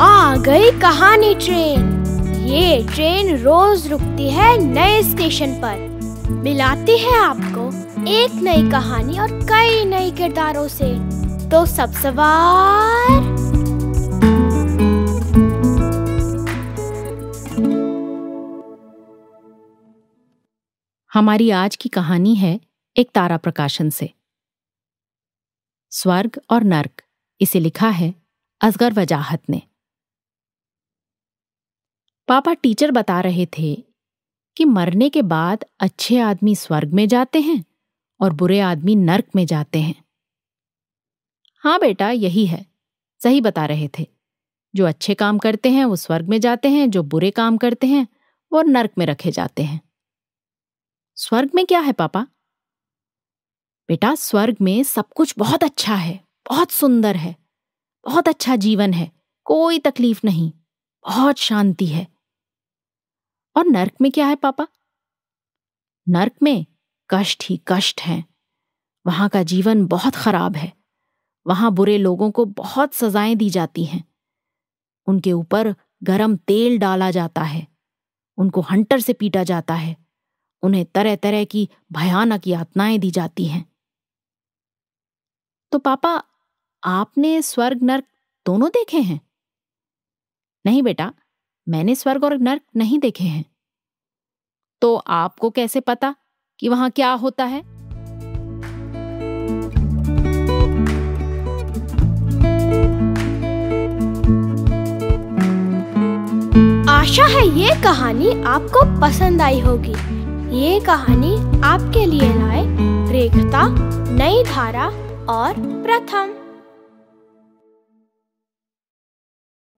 आ गई कहानी ट्रेन। ये ट्रेन रोज रुकती है नए स्टेशन पर। मिलाती है आपको एक नई कहानी और कई नए किरदारों से। तो सब सवार। हमारी आज की कहानी है एक तारा प्रकाशन से। स्वर्ग और नर्क। इसे लिखा है असगर वजाहत ने। पापा टीचर बता रहे थे कि मरने के बाद अच्छे आदमी स्वर्ग में जाते हैं और बुरे आदमी नर्क में जाते हैं। हाँ बेटा, यही है। सही बता रहे थे। जो अच्छे काम करते हैं, वो स्वर्ग में जाते हैं, जो बुरे काम करते हैं, वो नर्क में रखे जाते हैं। स्वर्ग में क्या है पापा? बेटा, स्वर्ग में सब कुछ बहुत अच्छा है, बहुत सुंदर है, बहुत अच्छा जीवन है, कोई तकलीफ़ नहीं, बहुत शांति है। और नर्क में क्या है पापा? नर्क में कष्ट ही कष्ट है। वहाँ का जीवन बहुत खराब है। वहाँ बुरे लोगों को बहुत सजाएँ दी जाती हैं। उनके ऊपर गरम तेल डाला जाता है, उनको हंटर से पीटा जाता है, उन्हें तरह तरह की भयानक यातनाएँ दी जाती हैं। तो पापा, आपने स्वर्ग, नर्क दोनों देखे हैं? नहीं बेटा, मैंने स्वर्ग और नर्क नहीं देखे हैं। तो आपको कैसे पता कि वहाँ क्या होता है? आशा है ये कहानी आपको पसंद आई होगी। ये कहानी आपके लिए लाए रेखता, नई धारा और प्रथम।